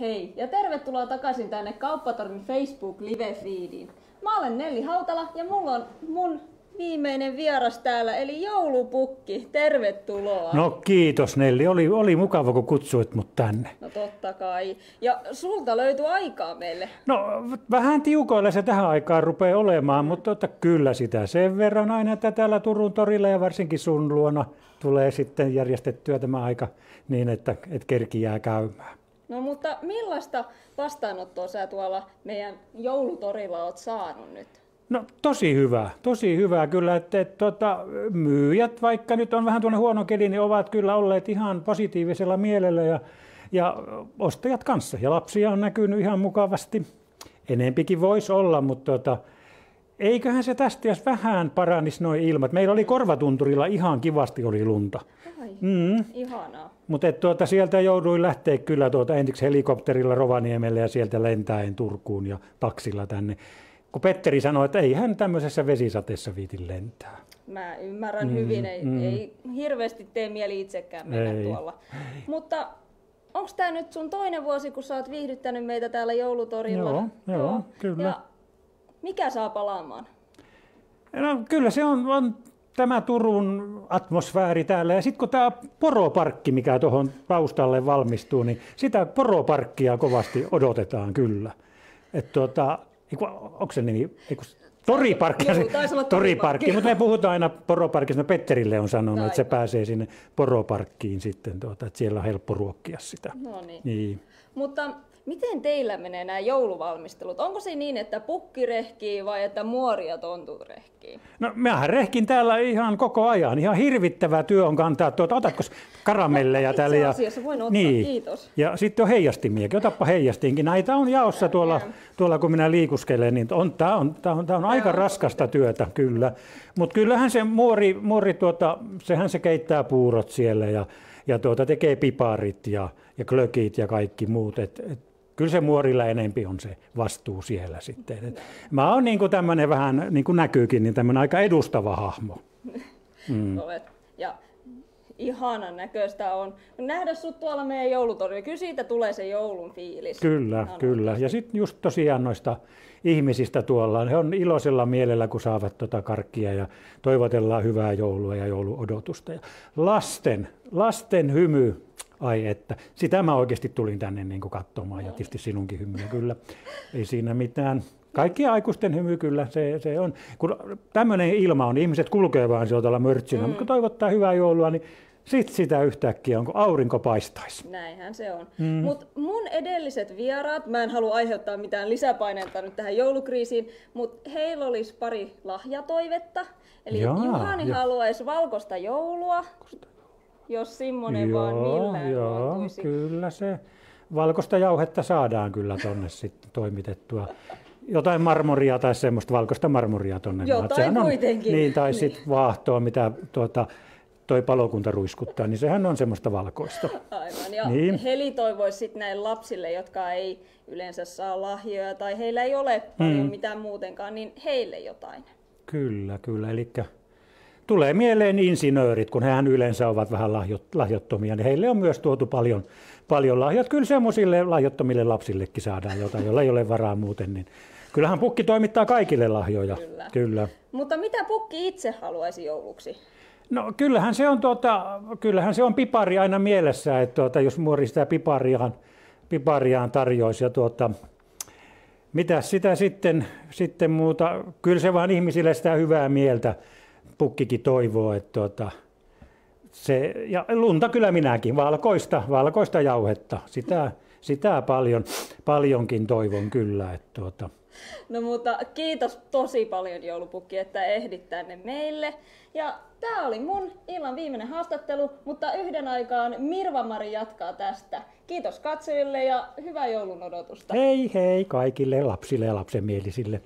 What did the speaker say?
Hei ja tervetuloa takaisin tänne Kauppatornin Facebook live-feediin. Mä olen Nelli Hautala ja mulla on mun viimeinen vieras täällä, eli joulupukki. Tervetuloa. No kiitos Nelli, oli, oli mukava kun kutsuit mut tänne. No totta kai. Ja sulta löytyi aikaa meille. No vähän tiukoilla se tähän aikaan rupeaa olemaan, mutta tota, kyllä sitä sen verran aina, että täällä Turun torilla ja varsinkin sun luona tulee sitten järjestettyä tämä aika niin, että et kerkiää käymään. No mutta millaista vastaanottoa sä tuolla meidän joulutorilla oot saanut nyt? No tosi hyvä, tosi hyvä kyllä, että, että tota, myyjät, vaikka nyt on vähän tuonne huono keli, niin ovat kyllä olleet ihan positiivisella mielellä ja, ja ostajat kanssa. Ja lapsia on näkynyt ihan mukavasti. Enempikin voisi olla, mutta tota, eiköhän se tästä jos vähän paranisi noin ilmat. Meillä oli Korvatunturilla ihan kivasti oli lunta. Ai, mm. ihanaa. Mutta tuota, sieltä jouduin lähteä kyllä tuota, ensiksi helikopterilla Rovaniemelle ja sieltä lentäen Turkuun ja taksilla tänne. Kun Petteri sanoi, että ei hän tämmöisessä vesisateessa viitin lentää. Mä ymmärrän mm, hyvin, ei, mm. ei hirveästi tee mieli itsekään mennä ei. tuolla. Ei. Mutta onko tämä nyt sun toinen vuosi, kun sä oot viihdyttänyt meitä täällä joulutorilla? Joo, joo, joo kyllä. Ja mikä saa palaamaan? No kyllä se on, on tämä Turun atmosfääri täällä. Ja sitten kun tämä poroparkki, mikä tuohon taustalle valmistuu, niin sitä poroparkkia kovasti odotetaan kyllä. Tuota, onko se nimi? Eiku, Toriparkki, Joku, toriparkki, toriparkki, mutta me puhutaan aina poroparkista. Petterille on sanonut, Aivan. että se pääsee sinne poroparkkiin sitten, tuota, että siellä on helppo ruokkia sitä. No niin. niin. Mutta Miten teillä menee nämä jouluvalmistelut? Onko se niin, että pukki rehkii vai että muori ja tontut rehkii? No mähän rehkin täällä ihan koko ajan. Ihan hirvittävä työ on kantaa tuota. Otatko karamelleja no, täällä? Ja... voin ottaa, niin. kiitos. Ja sitten on heijastimiakin. Otappa heijastinkin. Näitä on jaossa tuolla, tuolla kun minä liikuskelen. Niin on, tämä on, tää on, tää on aika raskasta työtä kyllä. Mutta kyllähän se muori, muori tuota, sehän se keittää puurot siellä ja, ja tuota, tekee piparit ja, ja klökit ja kaikki muut. Et, et kyllä se muorilla enempi on se vastuu siellä sitten. Et mä oon niin tämmöinen vähän, niin kuin näkyykin, niin tämmöinen aika edustava hahmo. Mm. Ja ihanan näköistä on nähdä sut tuolla meidän joulutorilla. Kyllä siitä tulee se joulun fiilis. Kyllä, Anna kyllä. Ja sitten just tosiaan noista ihmisistä tuolla, he on iloisella mielellä, kun saavat tota karkkia ja toivotellaan hyvää joulua ja jouluodotusta. Ja lasten, lasten hymy Ai että, sitä mä oikeasti tulin tänne niin kuin katsomaan ja tietysti sinunkin hymyä kyllä. Ei siinä mitään. Kaikki aikuisten hymy kyllä, se, se on. Kun tämmöinen ilma on, ihmiset kulkee vaan sieltä mörtsinä, mm. mutta kun toivottaa hyvää joulua, niin sitten sitä yhtäkkiä on, kun aurinko paistaisi. Näinhän se on. Mm. Mutta mun edelliset vieraat, mä en halua aiheuttaa mitään lisäpaineita nyt tähän joulukriisiin, mutta heillä olisi pari lahjatoivetta. Eli Jaa, Juhani ja. haluaisi valkoista joulua jos semmoinen vaan millään joo, kyllä se. Valkoista jauhetta saadaan kyllä tonne sitten toimitettua. Jotain marmoria tai semmoista valkoista marmoria tonne. Jotain kuitenkin. On, niin, tai niin. sitten vaahtoa, mitä tuota, toi palokunta ruiskuttaa, niin sehän on semmoista valkoista. Aivan, ja niin. Heli toivoisi sitten näille lapsille, jotka ei yleensä saa lahjoja tai heillä ei ole paljon hmm. mitään muutenkaan, niin heille jotain. Kyllä, kyllä. Eli tulee mieleen insinöörit, kun hehän yleensä ovat vähän lahjottomia, niin heille on myös tuotu paljon, paljon lahjat. Kyllä semmoisille lahjottomille lapsillekin saadaan jotain, jolla ei ole varaa muuten, niin kyllähän pukki toimittaa kaikille lahjoja. Kyllä. Kyllä. Mutta mitä pukki itse haluaisi jouluksi? No kyllähän se on, tuota, kyllähän se on pipari aina mielessä, että tuota, jos muori sitä pipariaan, pipariaan tarjoisi. Ja tuota, mitä sitä sitten, sitten muuta, kyllä se vaan ihmisille sitä hyvää mieltä pukkikin toivoo, että tuota, se, ja lunta kyllä minäkin, valkoista, valkoista jauhetta, sitä, sitä paljon, paljonkin toivon kyllä. Että tuota. No mutta kiitos tosi paljon joulupukki, että ehdit tänne meille. Ja tämä oli mun illan viimeinen haastattelu, mutta yhden aikaan Mirva-Mari jatkaa tästä. Kiitos katsojille ja hyvää joulun odotusta. Hei hei kaikille lapsille ja lapsenmielisille.